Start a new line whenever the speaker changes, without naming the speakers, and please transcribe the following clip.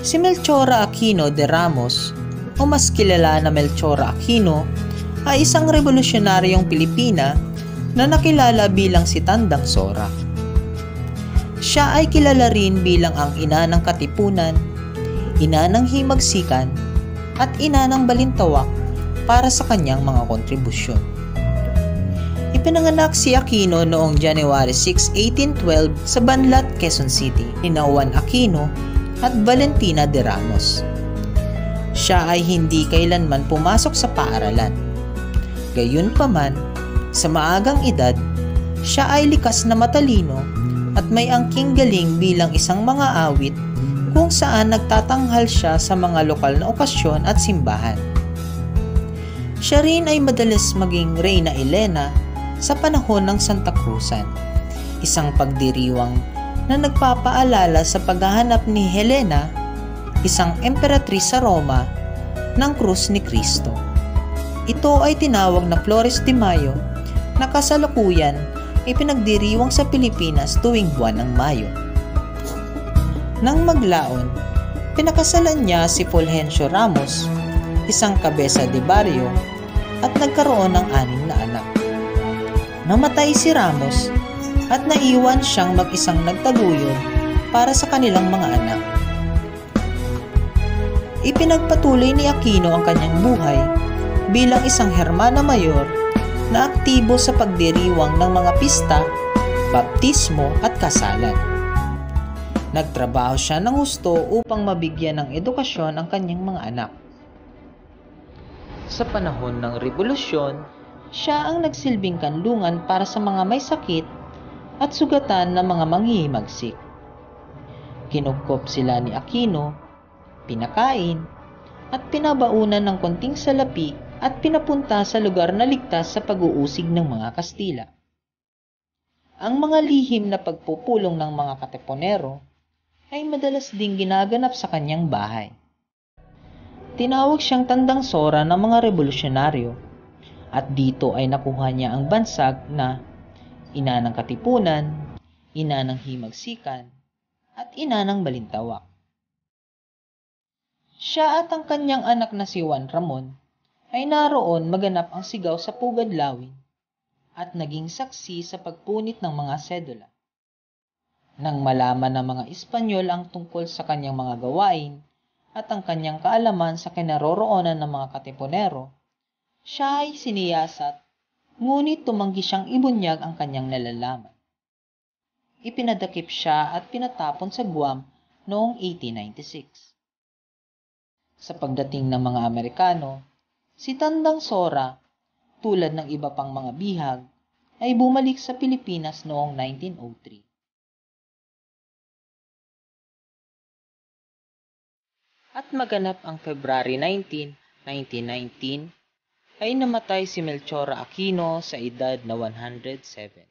Si Melchora Aquino de Ramos, o mas kilala na Melchora Aquino, ay isang revolusyonaryong Pilipina na nakilala bilang si Tandang Sora. Siya ay kilala rin bilang ang ina ng katipunan, ina ng himagsikan, at ina ng balintawak para sa kanyang mga kontribusyon. Ipinanganak si Aquino noong January 6, 1812 sa Banlat, Quezon City ni Aquino at Valentina de Ramos. Siya ay hindi kailanman pumasok sa paaralan. Gayunpaman, sa maagang edad, siya ay likas na matalino at may angking galing bilang isang mga awit kung saan nagtatanghal siya sa mga lokal na okasyon at simbahan. Siya rin ay madalas maging Reyna Elena sa panahon ng Santa Cruzan, isang pagdiriwang na nagpapaalala sa paghahanap ni Helena, isang emperatris sa Roma, ng krus ni Kristo. Ito ay tinawag na Flores de Mayo na kasalukuyan ay pinagdiriwang sa Pilipinas tuwing buwan ng Mayo. Nang maglaon, pinakasalan niya si Fulgencio Ramos, isang kabesa de barrio, at nagkaroon ng anim na anak. Namatay si Ramos at naiwan siyang mag-isang nagtaguyod para sa kanilang mga anak. Ipinagpatuloy ni Aquino ang kanyang buhay bilang isang Hermana Mayor na aktibo sa pagdiriwang ng mga pista, baptismo at kasalan. Nagtrabaho siya ng gusto upang mabigyan ng edukasyon ang kanyang mga anak. Sa panahon ng revolusyon, siya ang nagsilbing kanlungan para sa mga may sakit at sugatan ng mga manghihimagsik. Kinukop sila ni Aquino, pinakain, at pinabaunan ng konting salapi at pinapunta sa lugar na ligtas sa pag-uusig ng mga Kastila. Ang mga lihim na pagpupulong ng mga kateponero ay madalas ding ginaganap sa kanyang bahay. Tinawag siyang tandang sora ng mga revolusyonaryo at dito ay nakuha niya ang bansag na ina ng katipunan, ina ng himagsikan, at ina ng balintawak. Siya at ang kanyang anak na si Juan Ramon ay naroon maganap ang sigaw sa Pugad Lawin at naging saksi sa pagpunit ng mga sedula. Nang malaman ng mga Espanyol ang tungkol sa kanyang mga gawain at ang kanyang kaalaman sa kinaroroonan ng mga katipunero, siya ay siniyasat, ngunit tumanggi siyang ibunyag ang kanyang nalalaman. Ipinadakip siya at pinatapon sa Guam noong 1896. Sa pagdating ng mga Amerikano, Si Tandang Sora, tulad ng iba pang mga bihag, ay bumalik sa Pilipinas noong 1903. At maganap ang February 19, 1919, ay namatay si Melchora Aquino sa edad na 107.